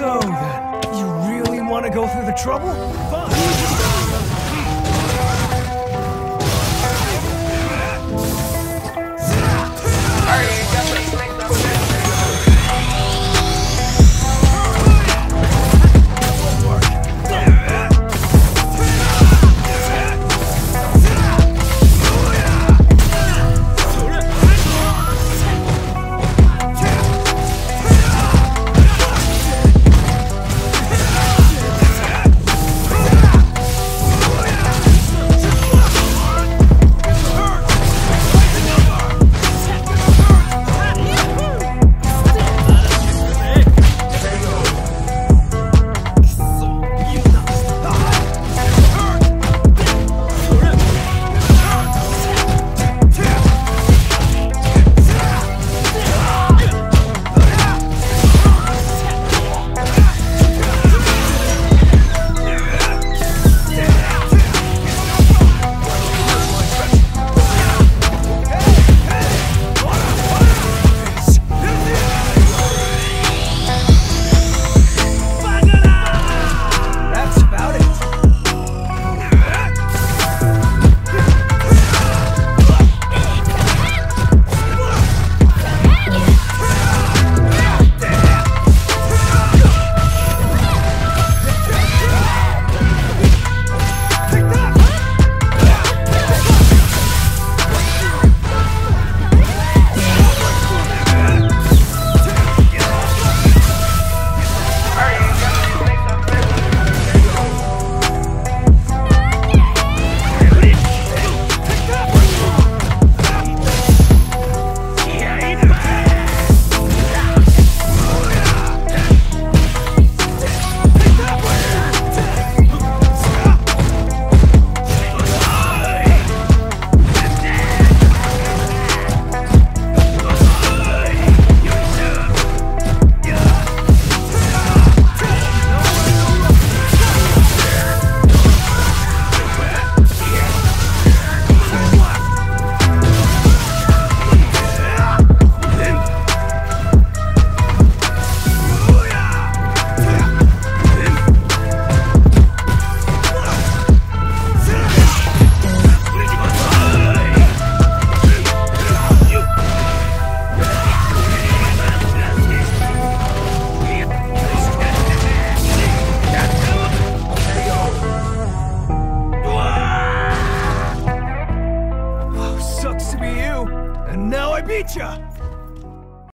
So then, you really want to go through the trouble? Fine. I beat ya.